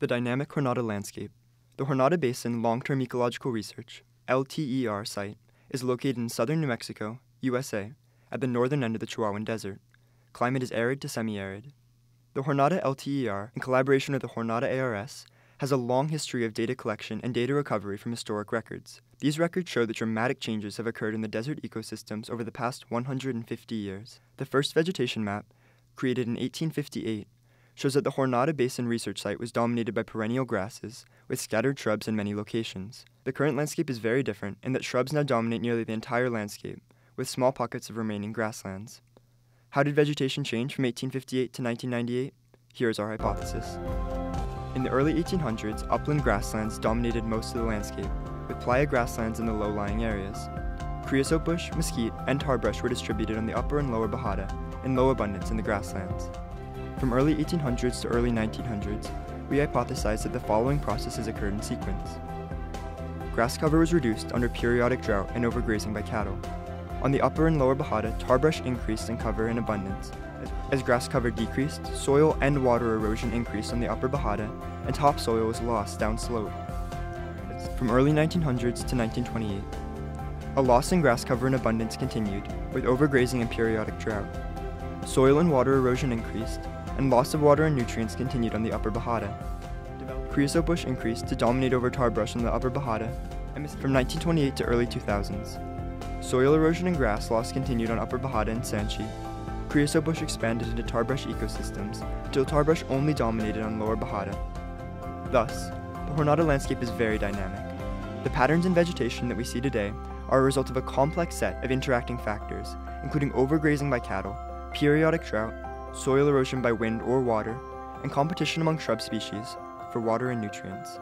The Dynamic Jornada Landscape. The Jornada Basin Long Term Ecological Research, LTER site, is located in southern New Mexico, USA, at the northern end of the Chihuahuan Desert. Climate is arid to semi arid. The Jornada LTER, in collaboration with the Jornada ARS, has a long history of data collection and data recovery from historic records. These records show that dramatic changes have occurred in the desert ecosystems over the past 150 years. The first vegetation map, created in 1858, shows that the Jornada Basin Research Site was dominated by perennial grasses, with scattered shrubs in many locations. The current landscape is very different in that shrubs now dominate nearly the entire landscape, with small pockets of remaining grasslands. How did vegetation change from 1858 to 1998? Here is our hypothesis. In the early 1800s, upland grasslands dominated most of the landscape, with playa grasslands in the low-lying areas. Creosote bush, mesquite, and tarbrush were distributed on the upper and lower Bajada, in low abundance in the grasslands. From early 1800s to early 1900s, we hypothesized that the following processes occurred in sequence. Grass cover was reduced under periodic drought and overgrazing by cattle. On the upper and lower Bajada, tarbrush increased in cover and abundance. As grass cover decreased, soil and water erosion increased on the upper Bajada, and topsoil was lost downslope. From early 1900s to 1928, a loss in grass cover and abundance continued, with overgrazing and periodic drought. Soil and water erosion increased, and loss of water and nutrients continued on the upper Bajada. Creosote bush increased to dominate over tarbrush on the upper Bajada from 1928 to early 2000s. Soil erosion and grass loss continued on upper Bajada and Sanchi. Creosote bush expanded into tarbrush ecosystems until tarbrush only dominated on lower Bajada. Thus, the Jornada landscape is very dynamic. The patterns in vegetation that we see today are a result of a complex set of interacting factors, including overgrazing by cattle, periodic drought, soil erosion by wind or water, and competition among shrub species for water and nutrients.